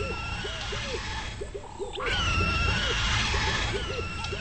Oh, my God.